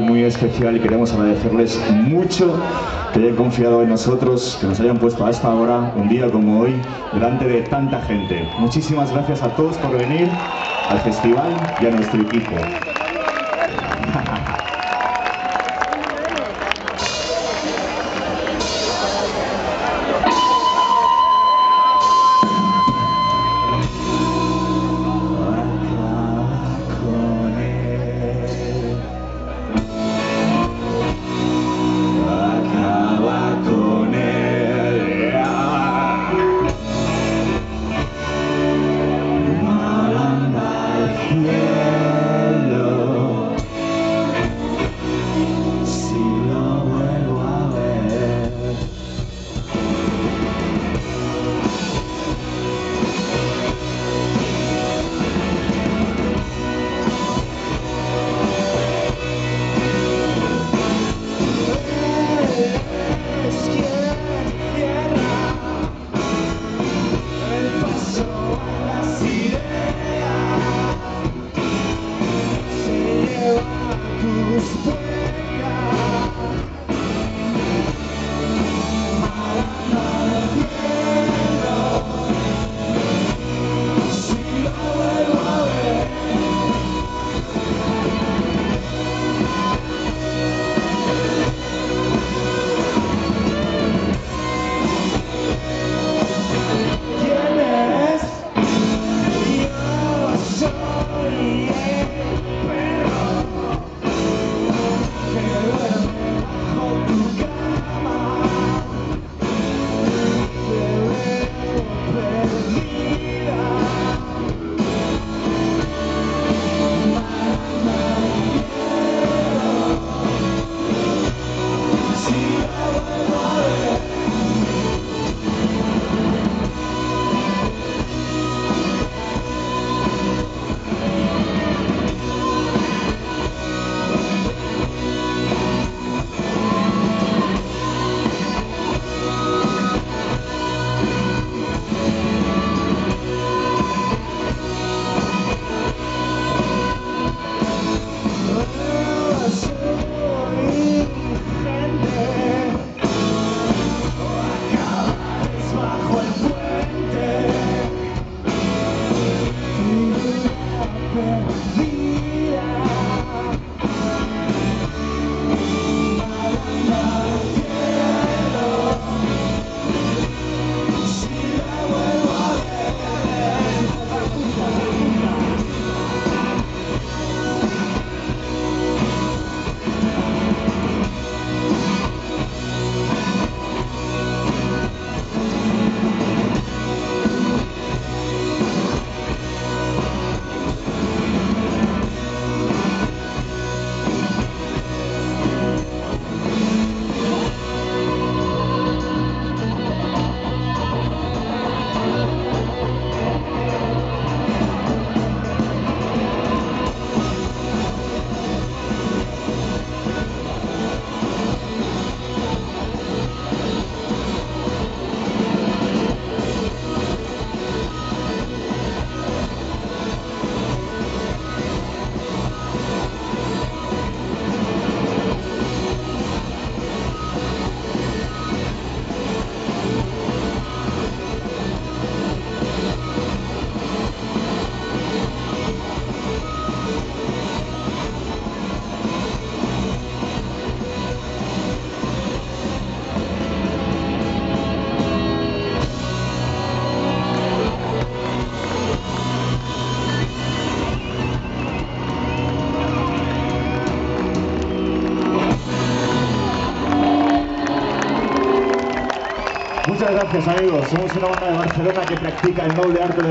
muy especial y queremos agradecerles mucho que hayan confiado en nosotros, que nos hayan puesto a esta hora, un día como hoy, delante de tanta gente. Muchísimas gracias a todos por venir al festival y a nuestro equipo. who's gracias amigos, somos una banda de Barcelona que practica el noble arte del